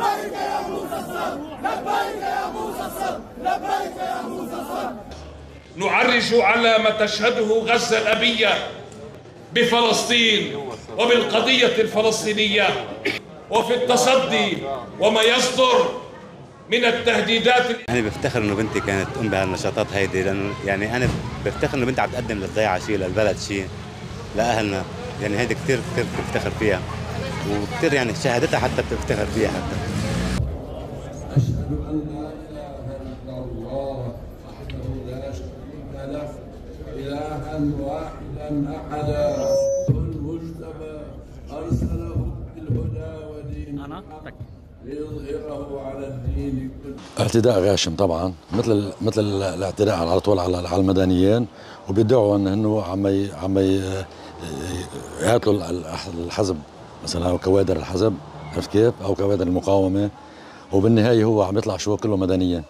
لبيك يا موسى الصبر لبيك يا موسى الصبر لبيك يا موسى الصبر نعرج على ما تشهده غزة الأبية بفلسطين وبالقضية الفلسطينية وفي التصدي وما يصدر من التهديدات أنا بفتخر إنه بنتي كانت تقوم بهالنشاطات هيدي لأنه يعني أنا بفتخر إنه بنتي عم تقدم للضيعه شيء للبلد شيء لأهلنا. يعني هيدي كثير كثير بفتخر فيها. وكثير يعني شهادتها حتى بتفتخر فيها حتى. أشهد أن لا إله إلا الله وحده لا شريك له إلها واحدا أحدا. المجتبى أرسله بالهدى ودين الحق ليظهره على الدين كله. اعتداء غاشم طبعا. مثل مثل الاعتداء على طول على على المدنيين وبيدعوا إنه عم عم يقاتلوا الحزب مثلا أو كوادر الحزب عرفت كيف؟ أو كوادر المقاومة. وبالنهاية هو عم يطلع شو كله مدنيين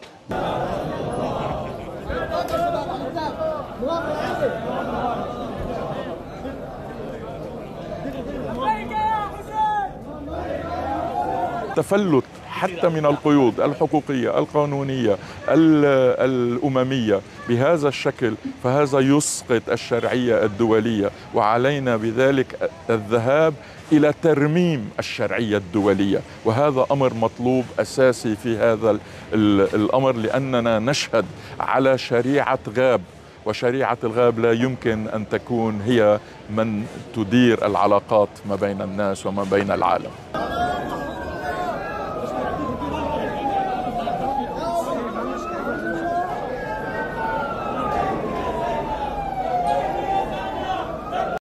تفلت حتى من القيود الحقوقية القانونية ال- الأممية بهذا الشكل فهذا يسقط الشرعية الدولية وعلينا بذلك الذهاب إلى ترميم الشرعية الدولية. وهذا أمر مطلوب أساسي في هذا ال- ال- الأمر لأننا نشهد على شريعة غاب. وشريعة الغاب لا يمكن أن تكون هي من تدير العلاقات ما بين الناس وما بين العالم.